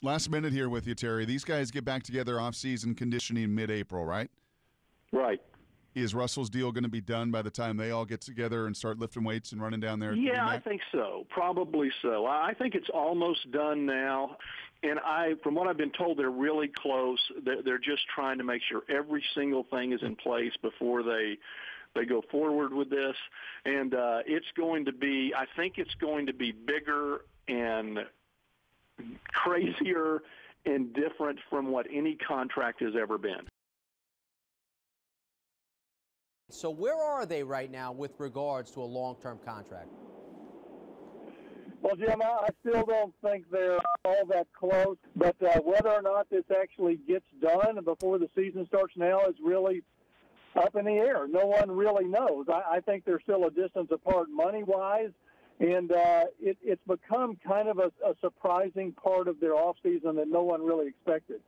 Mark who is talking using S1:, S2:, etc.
S1: Last minute here with you, Terry. These guys get back together off-season conditioning mid-April, right?
S2: Right.
S1: Is Russell's deal going to be done by the time they all get together and start lifting weights and running down there?
S2: Yeah, I think so. Probably so. I think it's almost done now. And I, from what I've been told, they're really close. They're, they're just trying to make sure every single thing is in place before they they go forward with this. And uh, it's going to be. I think it's going to be bigger and crazier and different from what any contract has ever been.
S3: So where are they right now with regards to a long-term contract?
S4: Well, Jim, I still don't think they're all that close. But uh, whether or not this actually gets done before the season starts now is really up in the air. No one really knows. I, I think they're still a distance apart money-wise, and uh, it, it's become kind of a, a surprising part of their offseason that no one really expected.